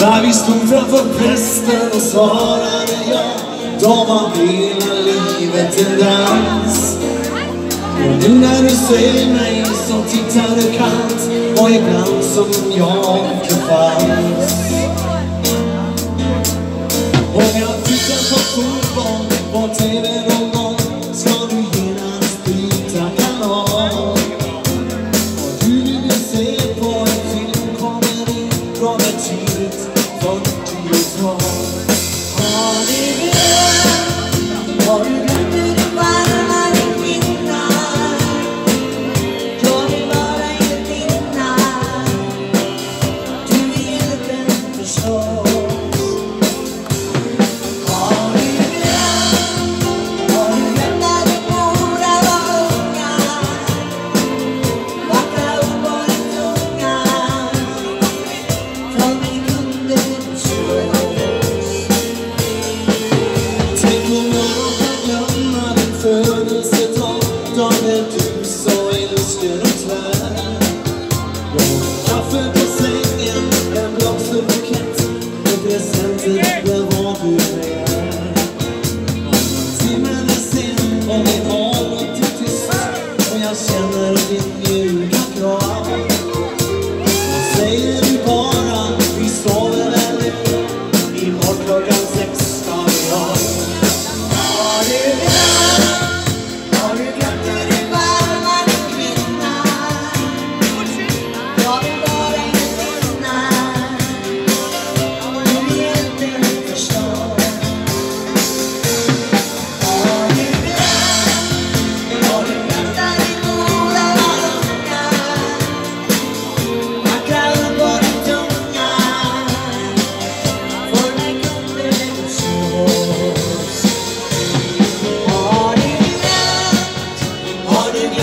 När vi stod framför prästen och svarade ja De har hela livet en dans. Och nu när du ser mig tittar du kallt och ibland som jag inte fanns Om jag tittar på fotboll på tv någon gång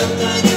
cantando.